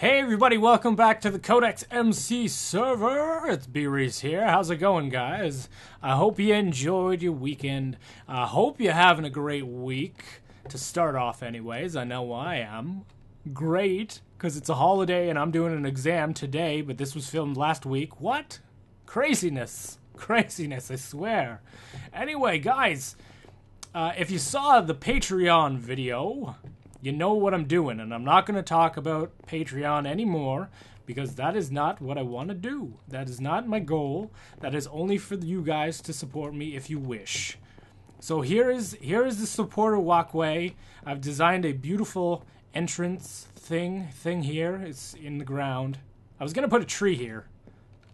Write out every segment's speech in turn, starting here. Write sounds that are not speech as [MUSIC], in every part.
Hey everybody, welcome back to the CodexMC server. It's Brhys here. How's it going, guys? I hope you enjoyed your weekend. I hope you're having a great week. To start off, anyways, I know I am. Great, because it's a holiday and I'm doing an exam today, but this was filmed last week. What? Craziness. Craziness, I swear. Anyway, guys, uh, if you saw the Patreon video, you know what I'm doing, and I'm not going to talk about Patreon anymore because that is not what I want to do. That is not my goal. That is only for you guys to support me if you wish. So here is here is the supporter walkway. I've designed a beautiful entrance thing thing here. It's in the ground. I was gonna put a tree here.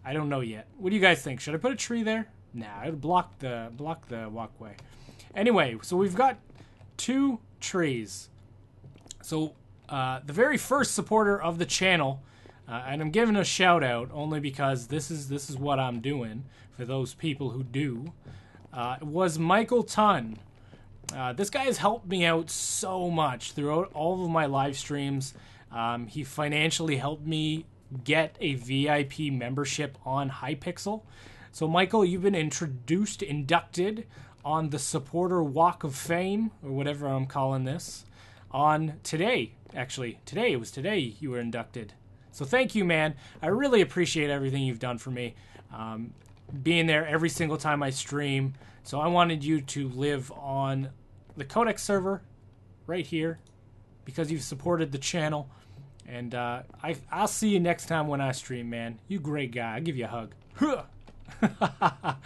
I don't know yet. What do you guys think? Should I put a tree there? Nah, it'll block the block the walkway. Anyway, so we've got two trees. So uh, the very first supporter of the channel, uh, and I'm giving a shout out only because this is this is what I'm doing for those people who do, uh, was Michael Tunn. Uh, this guy has helped me out so much throughout all of my live streams. Um, he financially helped me get a VIP membership on Hypixel. So, Michael, you've been introduced, inducted on the Supporter Walk of Fame, or whatever I'm calling this on today. Actually, today it was today you were inducted. So thank you, man. I really appreciate everything you've done for me. Um, being there every single time I stream. So I wanted you to live on the Codex server right here because you've supported the channel. And uh, I, I'll see you next time when I stream, man. You great guy. I'll give you a hug. [LAUGHS]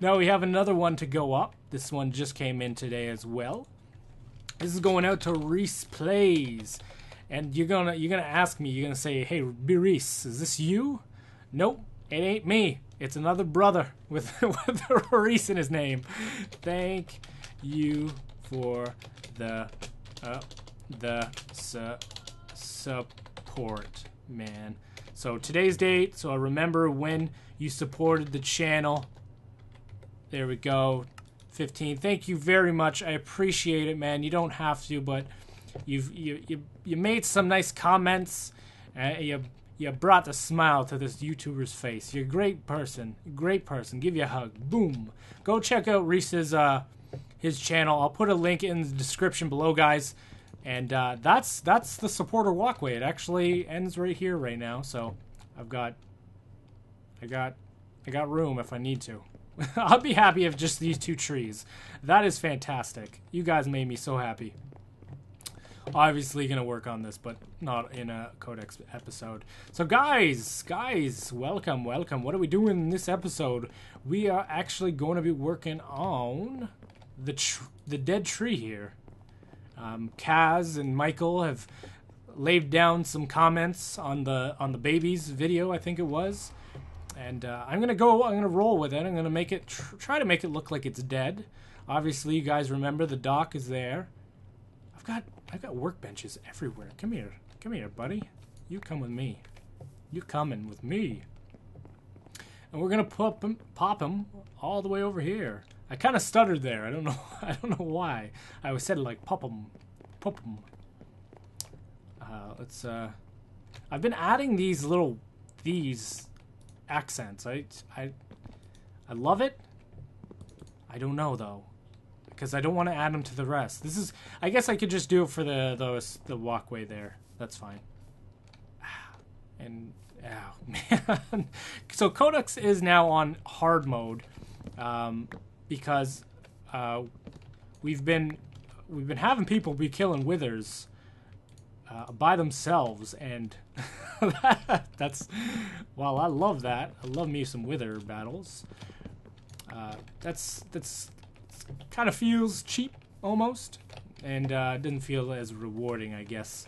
now we have another one to go up. This one just came in today as well. This is going out to RhysPlays. And you're gonna you're gonna ask me, you're gonna say, Hey Rhys, is this you? Nope, it ain't me. It's another brother with [LAUGHS] with Rhys in his name. Thank you for the uh, the su- support, man. So today's date, so I remember when you supported the channel. There we go. 15. Thank you very much. I appreciate it, man. You don't have to, but you've you you, you made some nice comments. Uh, you you brought a smile to this YouTuber's face. You're a great person. Great person. Give you a hug. Boom. Go check out Rhys's uh his channel. I'll put a link in the description below, guys. And uh, that's that's the supporter walkway. It actually ends right here right now. So I've got I got I got room if I need to. [LAUGHS] I'll be happy if just these two trees. That is fantastic. You guys made me so happy. Obviously gonna work on this, but not in a Codex episode. So guys, guys, welcome, welcome. What are we doing in this episode? We are actually going to be working on the the dead tree here. Um, Kaz and Michael have laid down some comments on the on the babies video, I think it was and uh, I'm gonna go. I'm gonna roll with it. I'm gonna make it tr- try to make it look like it's dead. Obviously, you guys remember the dock is there. I've got I've got workbenches everywhere. Come here, come here, buddy. You come with me. You coming with me? And we're gonna pop him, pop him all the way over here. I kind of stuttered there. I don't know. [LAUGHS] I don't know why. I was said like pop him, pop him. Uh, let's. Uh, I've been adding these little these accents. I, I, I love it. I don't know though, because I don't want to add them to the rest. This is. I guess I could just do it for the the the walkway there. That's fine. [SIGHS] And oh [LAUGHS] man, so Codex is now on hard mode, um, because uh, we've been we've been having people be killing withers uh, by themselves, and [LAUGHS] [LAUGHS] that's well, I love that. I love me some wither battles. Uh, that's that's kind of feels cheap almost, and uh, doesn't feel as rewarding, I guess,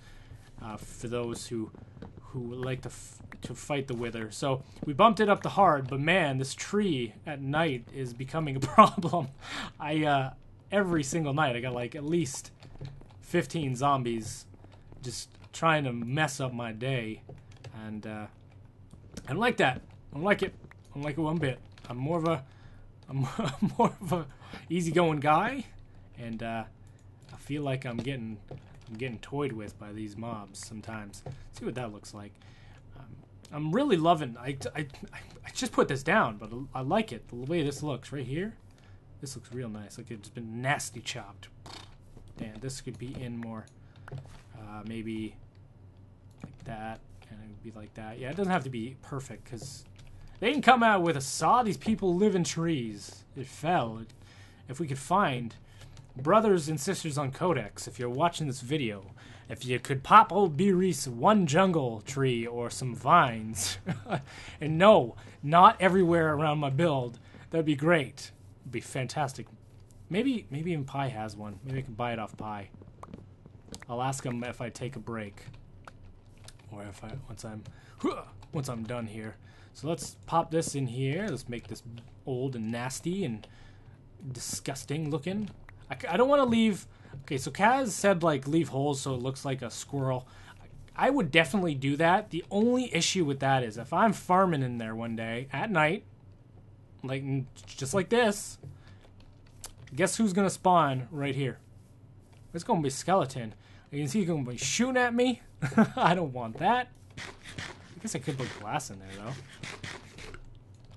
uh, for those who who like to to fight the wither. So we bumped it up to hard, but man, this tree at night is becoming a [LAUGHS] problem. I uh, every single night I got like at least 15 zombies just trying to mess up my day, and uh, I don't like that. I don't like it. I don't like it one bit. I'm more of a [LAUGHS] I'm more of a easygoing guy, and uh, I feel like I'm getting I'm getting toyed with by these mobs sometimes. Let's see what that looks like. Um, I'm really loving. I, I, I just put this down, but I like it the way this looks right here. This looks real nice. Like it's been nasty chopped. Damn, this could be in more. Uh, maybe like that, and it would be like that. Yeah, it doesn't have to be perfect because they can come out with a saw. These people live in trees. It fell. If we could find brothers and sisters on Codex, if you're watching this video, if you could pop old Brhys one jungle tree or some vines, [LAUGHS] and no, not everywhere around my build, that'd be great. It'd be fantastic. Maybe maybe even Pi has one. Maybe I can buy it off Pi. I'll ask him if I take a break, or if I once I'm once I'm done here. So let's pop this in here. Let's make this old and nasty and disgusting looking. I, I don't want to leave. Okay, so Kaz said like leave holes so it looks like a squirrel. I would definitely do that. The only issue with that is if I'm farming in there one day at night, like just like this, guess who's gonna spawn right here? It's gonna be skeleton. You can see he's gonna be shooting at me. [LAUGHS] I don't want that. I guess I could put glass in there though.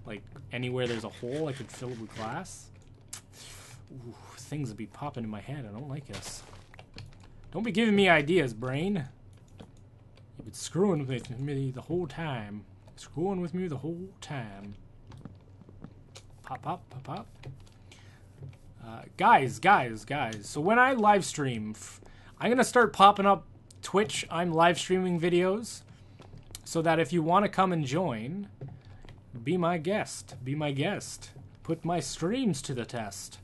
Like anywhere there's a hole, I could fill it with glass. Ooh, things would be popping in my head. I don't like this. Don't be giving me ideas, brain. You've been screwing with me the whole time. Screwing with me the whole time. Pop, pop, pop, pop. Uh, guys, guys, guys. So when I live stream, I'm going to start popping up Twitch. I'm live streaming videos so that if you want to come and join, be my guest. Be my guest. Put my streams to the test.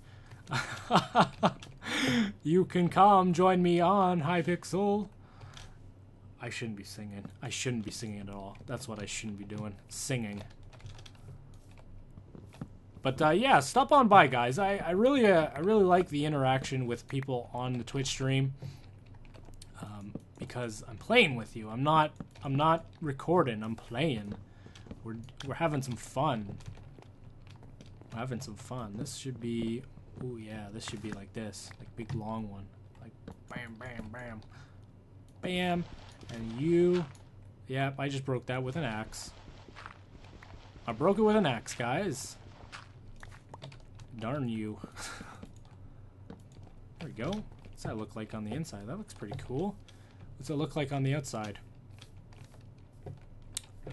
[LAUGHS] you can come join me on Hypixel. I shouldn't be singing. I shouldn't be singing at all. That's what I shouldn't be doing. Singing. But uh, yeah, stop on by, guys. I, I really uh, I really like the interaction with people on the Twitch stream because I'm playing with you. I'm not I'm not recording. I'm playing. We're we're having some fun. We're having some fun. This should be Oh yeah, this should be like this, like big long one, like bam, bam, bam, bam, and you. Yep, I just broke that with an axe. I broke it with an axe, guys. Darn you. [LAUGHS] there we go. What's that look like on the inside? That looks pretty cool. What's it look like on the outside? Uh,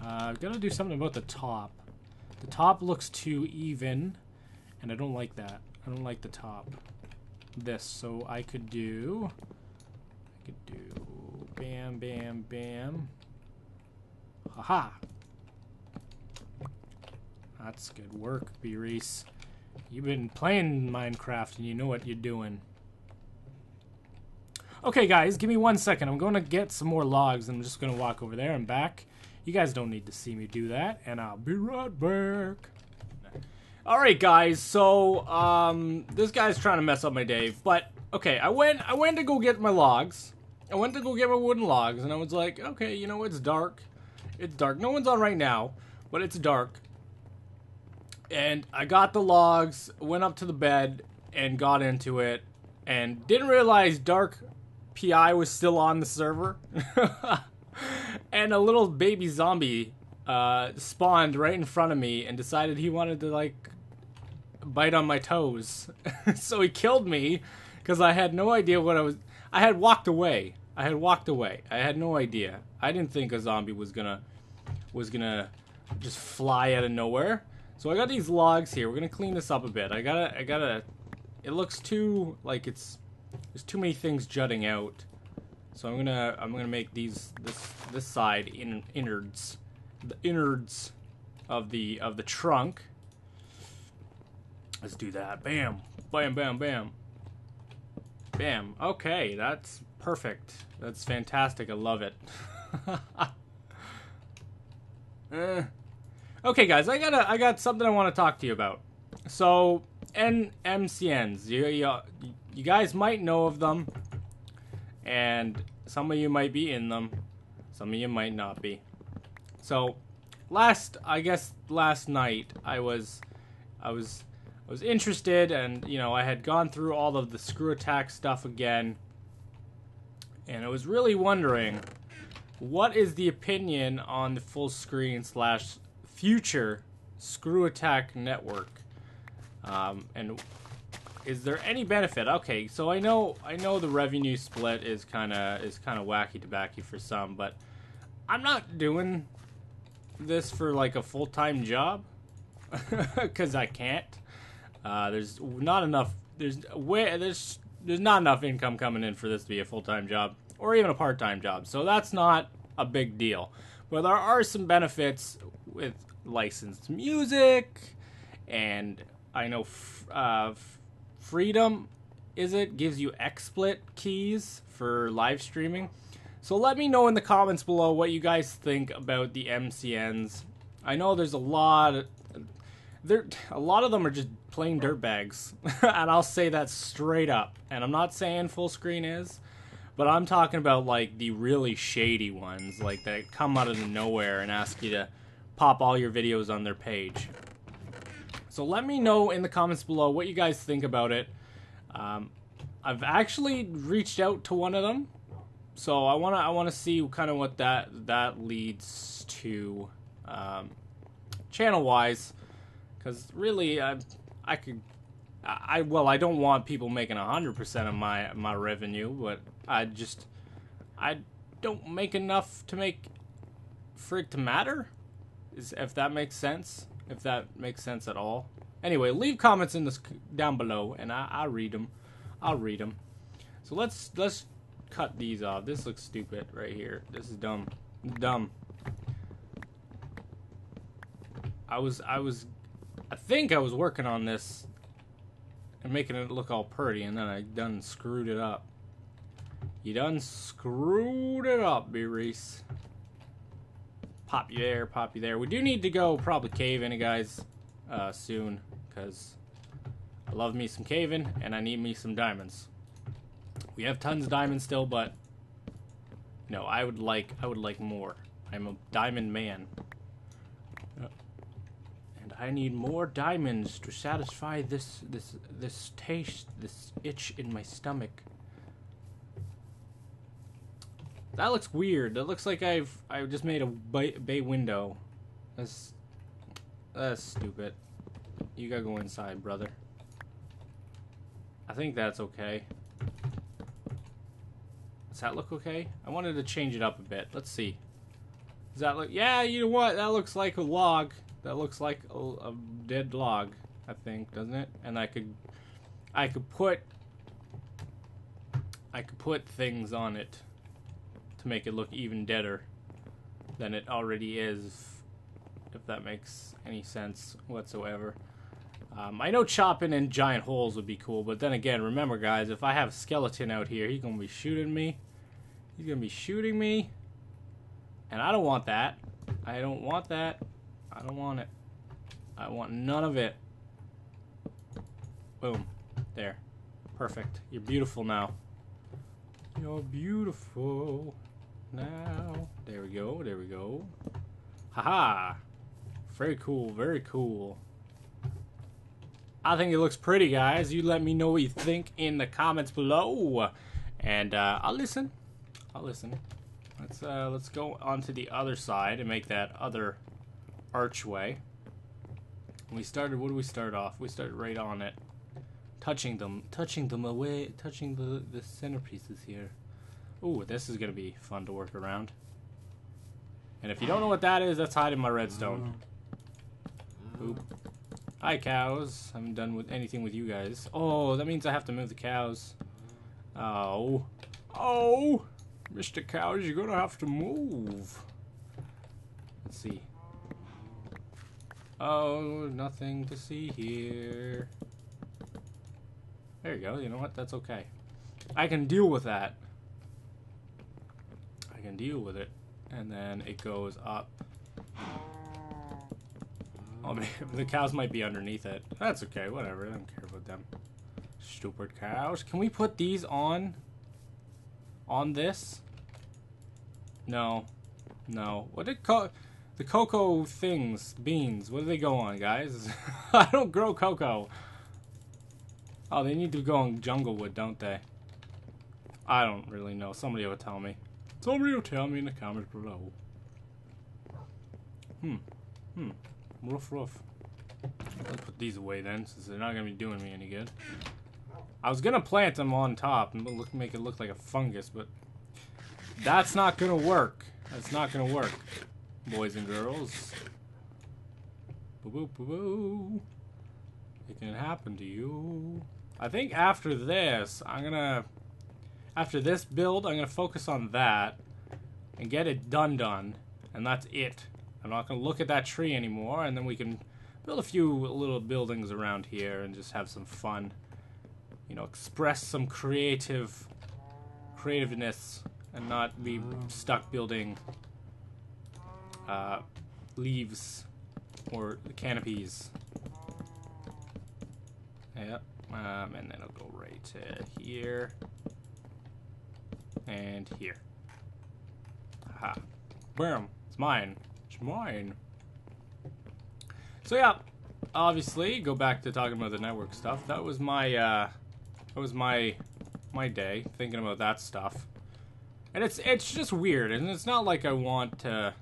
I've got to do something about the top. The top looks too even, and I don't like that. I don't like the top. This, so I could do... I could do... Bam, bam, bam. Haha! That's good work, Brhys. You've been playing Minecraft and you know what you're doing. Okay, guys, give me one second. I'm going to get some more logs and I'm just going to walk over there and back. You guys don't need to see me do that, and I'll be right back. Alright guys, so um this guy's trying to mess up my day, but okay, I went I went to go get my logs. I went to go get my wooden logs and I was like, okay, you know it's dark. It's dark. No one's on right now, but it's dark. And I got the logs, went up to the bed and got into it and didn't realize Dark PI was still on the server. [LAUGHS] and a little baby zombie uh, spawned right in front of me and decided he wanted to like bite on my toes. [LAUGHS] so he killed me because I had no idea what I was. I had walked away. I had walked away. I had no idea. I didn't think a zombie was gonna was gonna just fly out of nowhere. So I got these logs here. We're gonna clean this up a bit. I gotta. I gotta. It looks too like it's. There's too many things jutting out. So I'm gonna. I'm gonna make these this this side in innards the innards of the of the trunk. Let's do that. Bam, bam, bam, bam, bam. Okay, that's perfect. That's fantastic. I love it. [LAUGHS] eh. Okay, guys, I got I got something I want to talk to you about. So, NMCNs, you, you you guys might know of them, and some of you might be in them, some of you might not be. So, last I guess last night I was I was I was interested and you know I had gone through all of the ScrewAttack stuff again and I was really wondering what is the opinion on the Fullscreen slash future ScrewAttack network, um, and is there any benefit? Okay, so I know I know the revenue split is kind of is kind of wacky tobacco for some, but I'm not doing this for like a full time job [LAUGHS] because I can't. Uh, there's not enough. There's way there's there's not enough income coming in for this to be a full time job or even a part time job. So that's not a big deal. But there are some benefits with licensed music, and I know f- uh, Freedom is it gives you XSplit keys for live streaming. So let me know in the comments below what you guys think about the MCNs. I know there's a lot there a lot of them are just plain dirtbags. [LAUGHS] and I'll say that straight up. And I'm not saying Fullscreen is, but I'm talking about like the really shady ones, like that come out of nowhere and ask you to pop all your videos on their page. So let me know in the comments below what you guys think about it. Um, I've actually reached out to one of them, so I wanna I wanna see kind of what that that leads to, um, channel wise, because really I I could I well I don't want people making hundred percent of my my revenue, but I just I don't make enough to make for it to matter. Is if that makes sense if that makes sense at all. Anyway, leave comments in this down below, and I, I'll read them. I'll read them. So let's let's cut these off. This looks stupid right here. This is dumb. Dumb. I was I was I think I was working on this and making it look all pretty, and then I done screwed it up. You done screwed it up, Brhys pop you there, pop you there. We do need to go probably cave-in, guys, uh, soon, because I love me some caving, and I need me some diamonds. We have tons of diamonds still, but no, I would like I would like more. I'm a diamond man. And I need more diamonds to satisfy this this this taste, this itch in my stomach. That looks weird. That looks like I've I just made a bay, bay window. That's that's stupid. You gotta go inside, brother. I think that's okay. Does that look okay? I wanted to change it up a bit. Let's see. Does that look? Yeah, you know what? That looks like a log. That looks like a, a dead log. I think, doesn't it? And I could, I could put, I could put things on it to make it look even deader than it already is, if that makes any sense whatsoever. Um, I know chopping in giant holes would be cool, but then again, remember guys, if I have a skeleton out here, he's going to be shooting me. He's going to be shooting me. And I don't want that. I don't want that. I don't want it. I want none of it. Boom. There. Perfect. You're beautiful now. You're beautiful now. There we go, there we go. Haha! -ha. Very cool, very cool. I think it looks pretty, guys. You let me know what you think in the comments below. And uh, I'll listen. I'll listen. Let's uh, let's go onto the other side and make that other archway. We started. What do we start off? We started right on it, touching them, touching them away, touching the the centerpieces here. Ooh, this is going to be fun to work around. And if you don't know what that is, that's hiding my redstone. Uh-huh. Oop. Hi, cows. I haven't done with anything with you guys. Oh, that means I have to move the cows. Oh. Oh! Mr. Cows, you're gonna have to move. Let's see. Oh, nothing to see here. There you go. You know what? That's okay. I can deal with that. I can deal with it. And then it goes up. Oh, [LAUGHS] the cows might be underneath it. That's okay, whatever. I don't care about them. Stupid cows. Can we put these on? On this? No. No. What did co the cocoa things, beans, what do they go on, guys? [LAUGHS] I don't grow cocoa. Oh, they need to go on jungle wood, don't they? I don't really know. Somebody will tell me. Somebody will tell me in the comments below. Hmm. Hmm. Rough, rough. Let's put these away then, since they're not gonna be doing me any good. I was gonna plant them on top and look, make it look like a fungus, but that's not gonna work. That's not gonna work, boys and girls. Boo boo boo boo. It can happen to you. I think after this, I'm gonna after this build, I'm gonna focus on that and get it done done, and that's it. I'm not gonna look at that tree anymore, and then we can build a few little buildings around here and just have some fun. You know, express some creative creativeness and not be stuck building uh, leaves or canopies. Yep. Um, and then it'll go right to here and here. Aha. Boom. It's mine. It's mine. So yeah, obviously, go back to talking about the network stuff. That was my, uh, that was my, my day, thinking about that stuff. And it's, it's just weird, and it's not like I want to...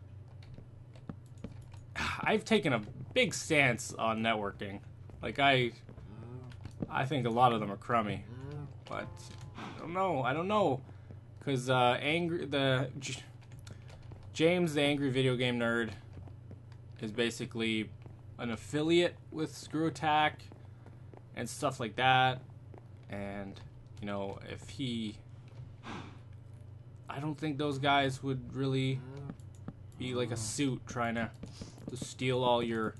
[SIGHS] I've taken a big stance on networking. Like, I, I think a lot of them are crummy. But, I don't know, I don't know. Because, uh, angry, the, J James, the angry video game nerd, is basically an affiliate with ScrewAttack and stuff like that. And, you know, if he. I don't think those guys would really be like a suit trying to, to steal all your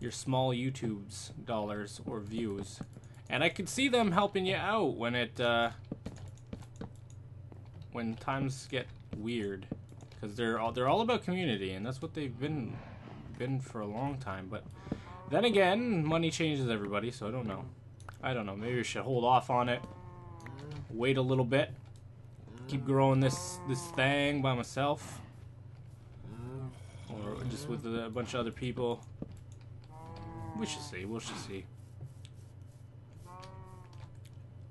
your small YouTube's dollars or views. And I could see them helping you out when it uh, when times get weird because they're all they're all about community and that's what they've been been for a long time. But then again, money changes everybody, so I don't know. I don't know. Maybe we should hold off on it. Wait a little bit. Keep growing this this thing by myself, or just with a bunch of other people. We should see. We should see.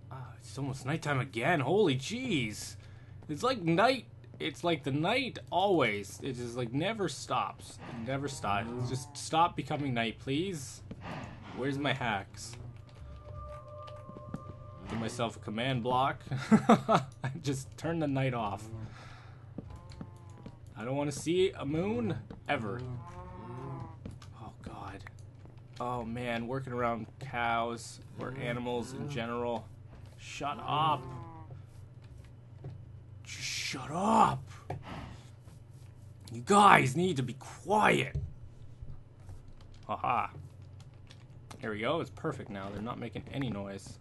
Ah, it's almost nighttime again. Holy jeez! It's like night it's like the night always. It just like never stops. It never stops. Just stop becoming night, please. Where's my hacks? Give myself a command block. [LAUGHS] just turn the night off. I don't want to see a moon ever. Oh god. Oh man, working around cows or animals in general. Shut up. Shut up! You guys need to be quiet. Haha. Here we go. It's perfect now. They're not making any noise.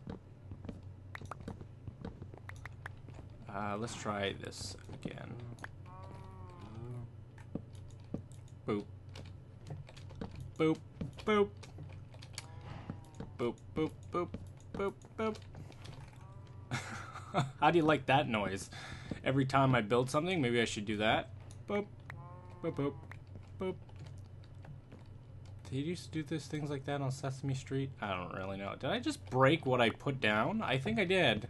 Uh, let's try this again. Boop. Boop. Boop. Boop, boop, boop, boop, boop. [LAUGHS] How do you like that noise? Every time I build something. Maybe I should do that. Boop, boop, boop, boop. Did he used to do those things like that on Sesame Street? I don't really know. Did I just break what I put down? I think I did.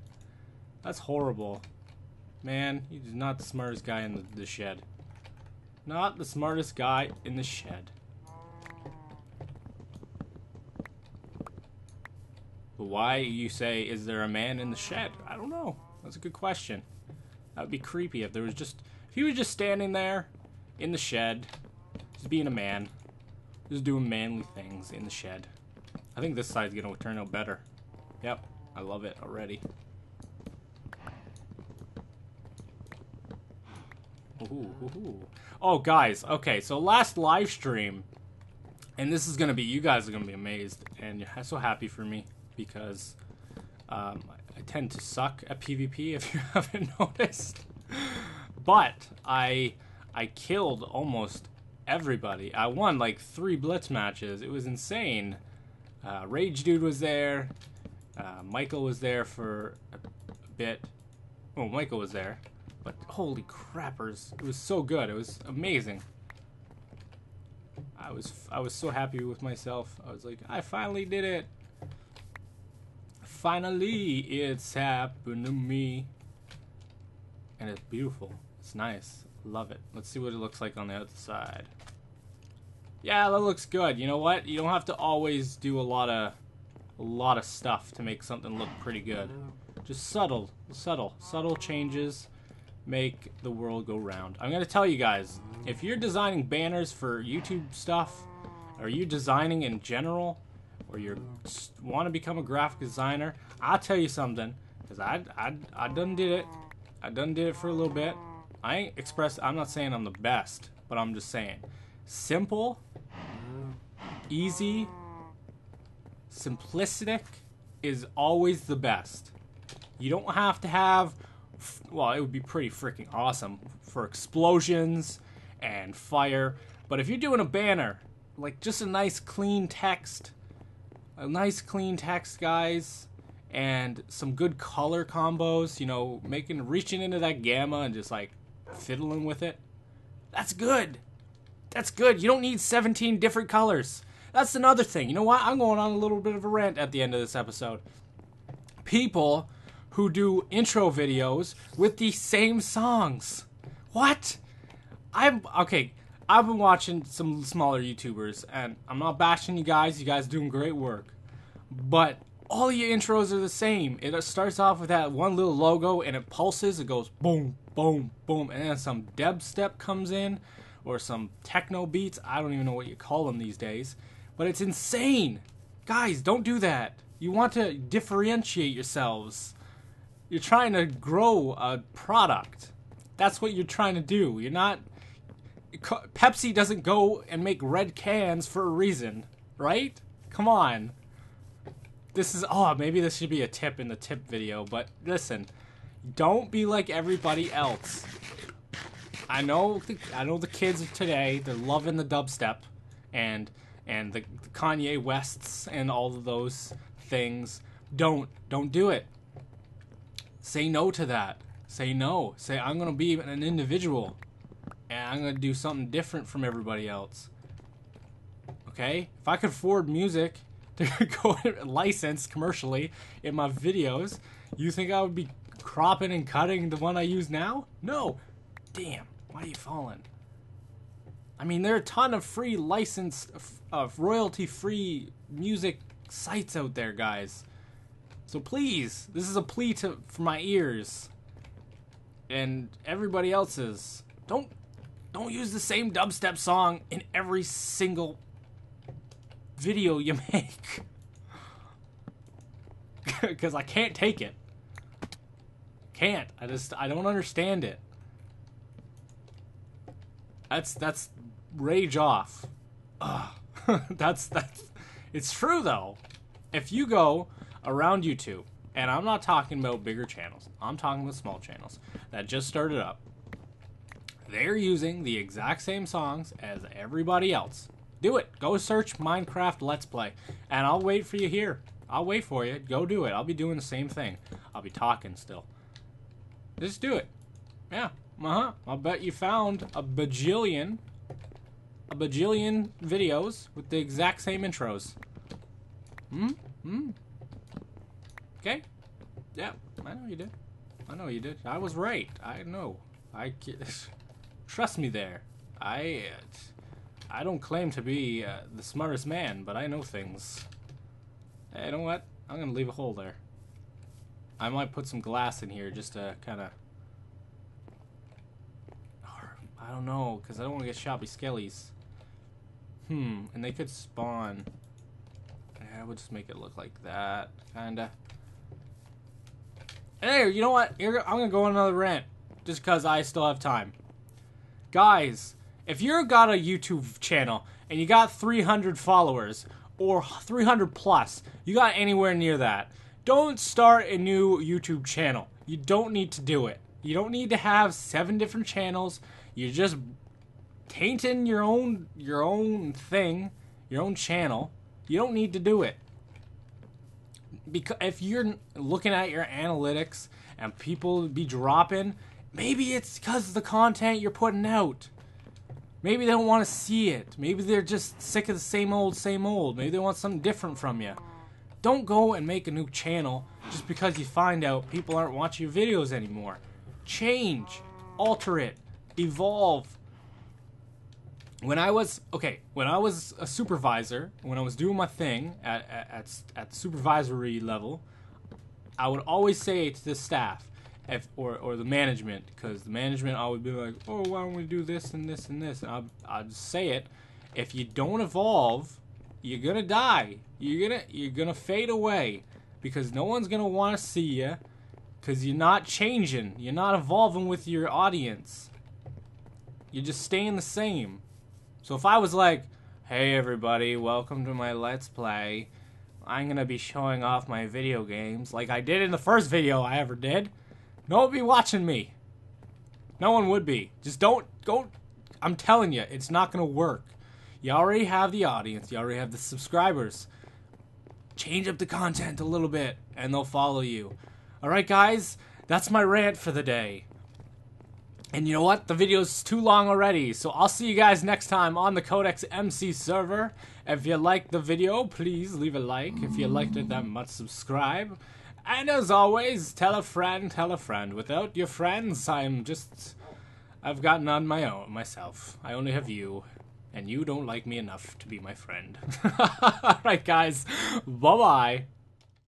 That's horrible. Man, he's not the smartest guy in the, the shed. Not the smartest guy in the shed. But why, you say, is there a man in the shed? I don't know. That's a good question. That would be creepy if there was just if he was just standing there in the shed, just being a man, just doing manly things in the shed. I think this side's gonna turn out better. Yep, I love it already. Ooh, ooh, ooh. Oh, guys, okay, so last live stream, and this is gonna be, you guys are gonna be amazed, and you're so happy for me because um, tend to suck at PvP [LAUGHS] if you haven't noticed. But I I killed almost everybody. I won like three blitz matches. It was insane. Uh, Rage Dude was there. Uh, Michael was there for a, a bit. Oh, Michael was there. But holy crappers, it was so good. It was amazing. I was I was so happy with myself. I was like, I finally did it. Finally, it's happened to me. And it's beautiful. It's nice. Love it. Let's see what it looks like on the other side. Yeah, that looks good. You know what? You don't have to always do a lot of a lot of stuff to make something look pretty good. Just subtle, subtle, subtle changes make the world go round. I'm going to tell you guys, if you're designing banners for YouTube stuff, or you designing in general, or you want to become a graphic designer, I'll tell you something, because I, I, I done did it. I done did it for a little bit. I ain't expressed, I'm not saying I'm the best, but I'm just saying, simple, easy, simplistic is always the best. You don't have to have well, it would be pretty freaking awesome for explosions and fire. But if you're doing a banner, like just a nice clean text, a nice clean text, guys, and some good color combos, you know, making reaching into that gamma and just like fiddling with it. That's good. That's good. You don't need 17 different colors. That's another thing. You know what? I'm going on a little bit of a rant at the end of this episode. People who do intro videos with the same songs. What? I'm okay. I've been watching some smaller YouTubers, and I'm not bashing you guys. You guys doing great work, but all your intros are the same. It starts off with that one little logo, and it pulses. It goes boom, boom, boom, and then some dubstep comes in, or some techno beats. I don't even know what you call them these days, but it's insane. Guys, don't do that. You want to differentiate yourselves. You're trying to grow a product. That's what you're trying to do. You're not. Pepsi doesn't go and make red cans for a reason, right? Come on. This is. Oh, maybe this should be a tip in the tip video, but listen. Don't be like everybody else. I know, the, I know the kids of today. They're loving the dubstep, and and the, the Kanye Wests and all of those things. Don't don't do it. Say no to that. Say no. Say, I'm going to be an individual. And I'm going to do something different from everybody else. Okay? If I could afford music [LAUGHS] to go license commercially in my videos, you think I would be cropping and cutting the one I use now? No. Damn. Why are you falling? I mean, there are a ton of free license, of royalty free music sites out there, guys. So please, this is a plea to for my ears and everybody else's. Don't don't use the same dubstep song in every single video you [LAUGHS] make. Cuz I can't take it. Can't. I just I don't understand it. That's that's rage off. [LAUGHS] that's that's it's true though. If you go around YouTube, and I'm not talking about bigger channels, I'm talking about small channels that just started up. They're using the exact same songs as everybody else. Do it. Go search Minecraft Let's Play, and I'll wait for you here. I'll wait for you. Go do it. I'll be doing the same thing. I'll be talking still. Just do it. Yeah. Uh huh. I'll bet you found a bajillion, a bajillion videos with the exact same intros. Hmm. Hmm. Okay. Yeah, I know you did. I know you did. I was right. I know. I [LAUGHS] trust me there. I I don't claim to be uh, the smartest man, but I know things. Hey, you know what? I'm gonna leave a hole there. I might put some glass in here just to kind of. I don't know, because I don't want to get shot by skellies. Hmm, and they could spawn. Yeah, we'll just make it look like that, kinda. Hey, you know what? I'm gonna go on another rant just because I still have time. Guys, if you've got a YouTube channel and you got 300 followers or 300 plus, you got anywhere near that, don't start a new YouTube channel. You don't need to do it. You don't need to have seven different channels. You're just tainting your own your own thing, your own channel. You don't need to do it because if you're looking at your analytics and people be dropping, maybe it's because of the content you're putting out. Maybe they don't want to see it. Maybe they're just sick of the same old, same old. Maybe they want something different from you. Don't go and make a new channel just because you find out people aren't watching your videos anymore. change, alter it, evolve. When I was okay, when I was a supervisor, when I was doing my thing at at, at, at supervisory level, I would always say to the staff, if, or or the management, because the management would be like, oh, why don't we do this and this and this, and I'd say it. If you don't evolve, you're gonna die. You're gonna you're gonna fade away because no one's gonna want to see you because you're not changing. You're not evolving with your audience. You're just staying the same. So if I was like, hey everybody, welcome to my Let's Play. I'm gonna be showing off my video games like I did in the first video I ever did. No one be watching me. No one would be. Just don't, don't, I'm telling you, it's not gonna work. You already have the audience, you already have the subscribers. Change up the content a little bit, and they'll follow you. Alright, guys, that's my rant for the day. And you know what? The video's too long already, so I'll see you guys next time on the CodexMC server. If you liked the video, please leave a like. If you liked it that much, subscribe. And as always, tell a friend, tell a friend. Without your friends, I'm just... I've got none my own, myself. I only have you. And you don't like me enough to be my friend. [LAUGHS] Alright guys, bye-bye.